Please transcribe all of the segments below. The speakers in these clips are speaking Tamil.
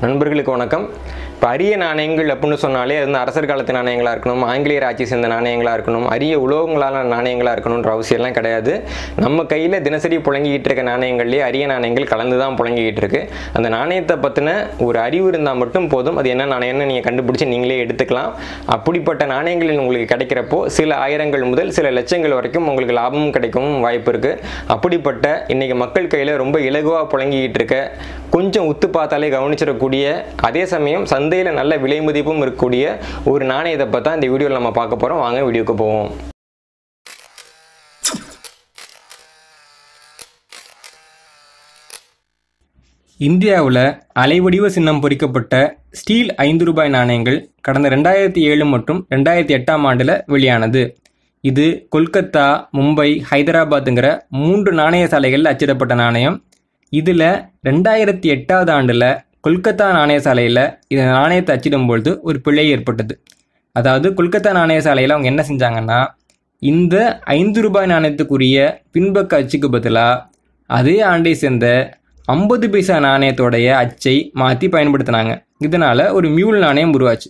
நண்பர்களுக்கு வணக்கம். இப்போ அரிய நாணயங்கள் அப்படின்னு சொன்னாலே அது வந்து அரசர் காலத்து நாணயங்களாக இருக்கணும் ஆங்கிலேயர் ஆட்சி சேர்ந்த நாணயங்களாக இருக்கணும் அரிய உலோகங்களான நாணயங்களாக இருக்கணுன்ற அவசியம்லாம் கிடையாது. நம்ம கையில் தினசரி புழங்கிக்கிட்டு இருக்க நாணயங்கள்லேயே அரிய நாணயங்கள் கலந்து தான் புழங்கிக்கிட்டு இருக்கு. அந்த நாணயத்தை பற்றின ஒரு அறிவு இருந்தால் மட்டும் போதும். அது என்ன நாணயம்னு நீங்கள் கண்டுபிடிச்சி நீங்களே எடுத்துக்கலாம். அப்படிப்பட்ட நாணயங்கள் உங்களுக்கு கிடைக்கிறப்போ சில ஆயிரங்கள் முதல் சில லட்சங்கள் வரைக்கும் உங்களுக்கு லாபமும் கிடைக்கவும் வாய்ப்பு இருக்குது அப்படிப்பட்ட இன்றைக்கி மக்கள் கையில் ரொம்ப இலகுவாக புழங்கிக்கிட்டு இருக்க கொஞ்சம் உத்து பார்த்தாலே கவனிச்சிடக்கூடிய அதே சமயம் சந்தையில் நல்ல விலை மதிப்பும் இருக்கக்கூடிய ஒரு நாணயத்தை பற்றி இந்த வீடியோவில் நம்ம பார்க்க போகிறோம் வாங்க வீடியோக்கு போவோம். இந்தியாவில் அலைவடிவ சின்னம் பொறிக்கப்பட்ட ஸ்டீல் ஐந்து ரூபாய் நாணயங்கள் கடந்த ரெண்டாயிரத்தி ஏழு மற்றும் ரெண்டாயிரத்தி எட்டாம் ஆண்டில் வெளியானது. இது கொல்கத்தா மும்பை ஹைதராபாத்துங்கிற மூன்று நாணய சாலைகளில் அச்சிடப்பட்ட நாணயம். இதில் ரெண்டாயிரத்தி எட்டாவது ஆண்டில் கொல்கத்தா நாணய சாலையில் இந்த நாணயத்தை அச்சிடும் பொழுது ஒரு பிழை ஏற்பட்டது. அதாவது கொல்கத்தா நாணய சாலையில் அவங்க என்ன செஞ்சாங்கன்னா இந்த ஐந்து ரூபாய் நாணயத்துக்குரிய பின்பக்க அச்சுக்கு பதிலாக அதே ஆண்டை சேர்ந்த ஐம்பது பைசா நாணயத்தோடைய அச்சை மாற்றி பயன்படுத்தினாங்க. இதனால் ஒரு மியூல் நாணயம் உருவாச்சு.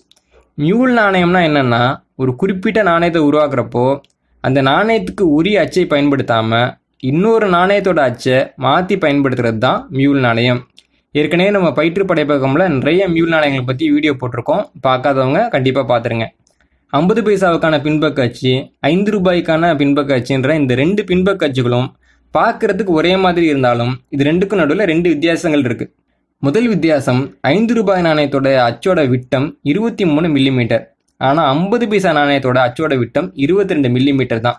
மியூல் நாணயம்னா என்னென்னா ஒரு குறிப்பிட்ட நாணயத்தை உருவாக்குறப்போ அந்த நாணயத்துக்கு உரிய அச்சை பயன்படுத்தாமல் இன்னொரு நாணயத்தோட அச்சை மாற்றி பயன்படுத்துறது தான் மியூல் நாணயம். ஏற்கனவே நம்ம பயிற்று படைப்பகமில் நிறைய மியூல் நாணயங்களை பற்றி வீடியோ போட்டிருக்கோம். பார்க்காதவங்க கண்டிப்பாக பார்த்துருங்க. ஐம்பது பைசாவுக்கான பின்பக்க அச்சு ஐந்து ரூபாய்க்கான பின்பக்க அச்சுன்ற இந்த ரெண்டு பின்பக்க அச்சுகளும் பார்க்கறதுக்கு ஒரே மாதிரி இருந்தாலும் இது ரெண்டுக்கும் நடுவில் ரெண்டு வித்தியாசங்கள் இருக்குது முதல் வித்தியாசம் ஐந்து ரூபாய் நாணயத்தோட அச்சோட விட்டம் இருபத்தி மூணு மில்லிமீட்டர் ஆனால் ஐம்பது பைசா நாணயத்தோட அச்சோட விட்டம் இருபத்தி ரெண்டு மில்லிமீட்டர் தான்.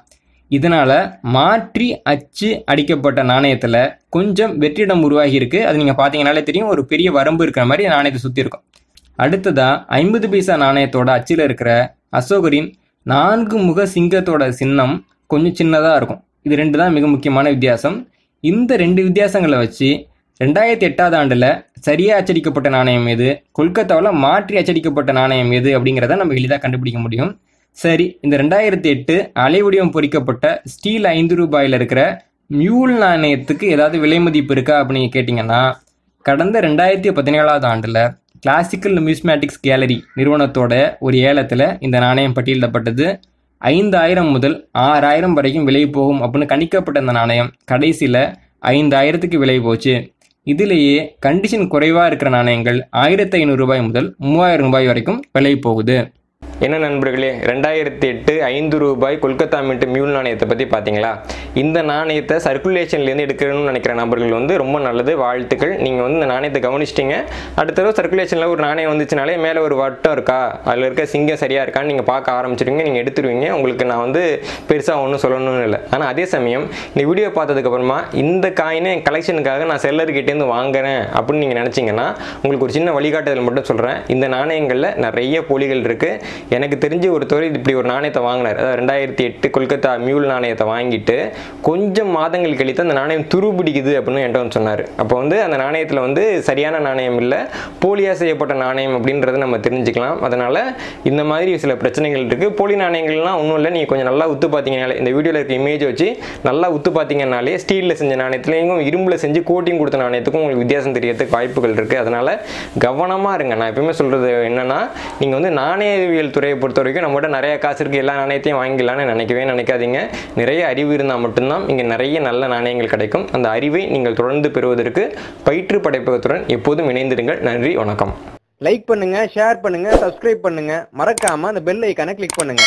இதனால் மாற்றி அச்சு அடிக்கப்பட்ட நாணயத்தில் கொஞ்சம் வெற்றிடம் உருவாகியிருக்கு. அது நீங்கள் பார்த்தீங்கனாலே தெரியும். ஒரு பெரிய வரம்பு இருக்கிற மாதிரி நாணயத்தை சுற்றி இருக்கும். அடுத்ததாக ஐம்பது பைசா நாணயத்தோட அச்சில் இருக்கிற அசோகரின் நான்கு முக சிங்கத்தோட சின்னம் கொஞ்சம் சின்னதாக இருக்கும். இது ரெண்டு தான் மிக முக்கியமான வித்தியாசம். இந்த ரெண்டு வித்தியாசங்களை வச்சு ரெண்டாயிரத்தி எட்டாவது ஆண்டில் சரியாக அச்சடிக்கப்பட்ட நாணயம் எது? கொல்கத்தாவில் மாற்றி அச்சடிக்கப்பட்ட நாணயம் எது அப்படிங்கிறத நம்ம எளிதாக கண்டுபிடிக்க முடியும். சரி இந்த ரெண்டாயிரத்தி எட்டு அலைவடிவம் பொறிக்கப்பட்ட ஸ்டீல் ஐந்து ரூபாயில் இருக்கிற மியூல் நாணயத்துக்கு ஏதாவது விலை மதிப்பு இருக்கா அப்படின்னு கேட்டிங்கன்னா கடந்த ரெண்டாயிரத்தி பதினேழாவது ஆண்டில் கிளாசிக்கல் நியூஸ்மேட்டிக்ஸ் கேலரி நிறுவனத்தோட ஒரு ஏலத்தில் இந்த நாணயம் பட்டியலிடப்பட்டது. ஐந்தாயிரம் முதல் ஆறாயிரம் வரைக்கும் விலை போகும் அப்படின்னு கணிக்கப்பட்ட இந்த நாணயம் கடைசியில் ஐந்தாயிரத்துக்கு விலை போச்சு. இதிலேயே கண்டிஷன் குறைவாக இருக்கிற நாணயங்கள் ஆயிரத்தி ஐநூறு ரூபாய் முதல் மூவாயிரம் ரூபாய் வரைக்கும் விலை போகுது. என்ன நண்பர்களே ரெண்டாயிரத்தி எட்டு ஐந்து ரூபாய் கொல்கத்தா மின்ட் மியூல் நாணயத்தை பற்றி பார்த்தீங்களா இந்த நாணயத்தை சர்க்குலேஷன்லேருந்து எடுக்கணும்னு நினைக்கிற நபர்கள் வந்து ரொம்ப நல்லது வாழ்த்துக்கள். நீங்கள் வந்து இந்த நாணயத்தை கவனிச்சிட்டிங்க. அடுத்த தடவை சர்க்குலேஷனில் ஒரு நாணயம் வந்துச்சுனாலே மேலே ஒரு வட்டம் இருக்கா? அதில் இருக்க சிங்கம் சரியாக இருக்கான்னு நீங்கள் பார்க்க ஆரம்பிச்சிருவீங்க நீங்கள் எடுத்துருவீங்க. உங்களுக்கு நான் வந்து பெருசாக ஒன்றும் சொல்லணும்னு இல்லை. ஆனால் அதே சமயம் இந்த வீடியோ பார்த்ததுக்கப்புறமா இந்த காயினை என் கலெக்ஷனுக்காக நான் செல்லர்கிட்டேருந்து வாங்குறேன் அப்படின்னு நீங்கள் நினச்சிங்கன்னா உங்களுக்கு ஒரு சின்ன வழிகாட்டுதல் மட்டும் சொல்கிறேன் இந்த நாணயங்களில் நிறைய போலிகள் இருக்குது எனக்கு தெரிஞ்சு ஒருத்தர் இது இப்படி ஒரு நாணயத்தை வாங்கினார். அதாவது ரெண்டாயிரத்தி எட்டு கொல்கத்தா மியூல் நாணயத்தை வாங்கிட்டு கொஞ்சம் மாதங்கள் கழித்து அந்த நாணயம் துருபிடிக்குது அப்படின்னு என்கிட்ட வந்து சொன்னார். அப்போ வந்து அந்த நாணயத்தில் வந்து சரியான நாணயம் இல்லை போலியாக செய்யப்பட்ட நாணயம் அப்படின்றத நம்ம தெரிஞ்சுக்கலாம். அதனால் இந்த மாதிரி சில பிரச்சனைகள் இருக்குது போலி நாணயங்கள்லாம் ஒன்றும் இல்லை நீங்கள் கொஞ்சம் நல்லா உத்து பார்த்தீங்கனாலே இந்த வீடியோவில் இருக்க இமேஜ் வச்சு நல்லா உத்து பார்த்தீங்கன்னாலே ஸ்டீலில் செஞ்ச நாணயத்துலேயும் இரும்பில் செஞ்சு கோட்டிங் கொடுத்த நாணயத்துக்கும் உங்களுக்கு வித்தியாசம் தெரியறதுக்கு வாய்ப்புகள் இருக்குது அதனால் கவனமாக இருங்க. நான் எப்பயுமே சொல்கிறது என்னென்னா நீங்கள் வந்து நாணயவியல் துறையை பொறுத்த வரைக்கும் நம்மகிட்ட நிறைய காசு இருக்குது எல்லா நாணயத்தையும் வாங்கிக்கலாம்னு நினைக்கவே நினைக்காதீங்க. நிறைய அறிவு இருந்தால் மட்டும்தான் இங்கே நிறைய நல்ல நாணயங்கள் கிடைக்கும். அந்த அறிவை நீங்கள் தொடர்ந்து பெறுவதற்கு பயிற்று படைப்பகத்துடன் எப்போதும் இணைந்திருங்கள். நன்றி வணக்கம். லைக் பண்ணுங்க ஷேர் பண்ணுங்க சப்ஸ்கிரைப் பண்ணுங்க. மறக்காமல் அந்த பெல் ஐக்கானை கிளிக் பண்ணுங்க.